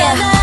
yeah.